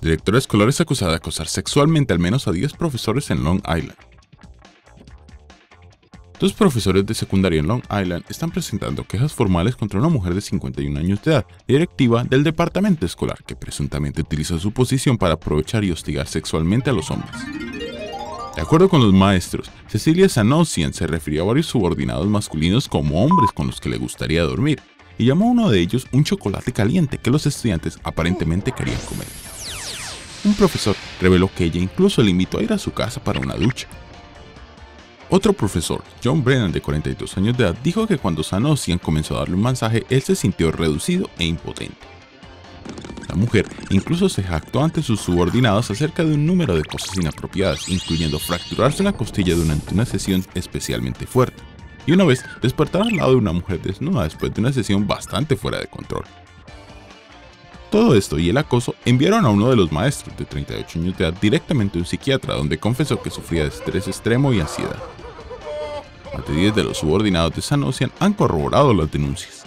Directora escolar es acusada de acosar sexualmente al menos a 10 profesores en Long Island. Dos profesores de secundaria en Long Island están presentando quejas formales contra una mujer de 51 años de edad, directiva del departamento escolar, que presuntamente utiliza su posición para aprovechar y hostigar sexualmente a los hombres. De acuerdo con los maestros, Cecilia Sanosian se refirió a varios subordinados masculinos como hombres con los que le gustaría dormir, y llamó a uno de ellos un chocolate caliente que los estudiantes aparentemente querían comer. Un profesor reveló que ella incluso le invitó a ir a su casa para una ducha. Otro profesor, John Brennan, de 42 años de edad, dijo que cuando Sanosian comenzó a darle un masaje, él se sintió reducido e impotente. La mujer incluso se jactó ante sus subordinados acerca de un número de cosas inapropiadas, incluyendo fracturarse la costilla durante una sesión especialmente fuerte, y una vez despertar al lado de una mujer desnuda después de una sesión bastante fuera de control. Todo esto y el acoso enviaron a uno de los maestros de 38 años de edad directamente a un psiquiatra donde confesó que sufría de estrés extremo y ansiedad. Más de 10 de los subordinados de Sanosian han corroborado las denuncias.